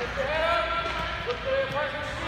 Lift your head up. The presence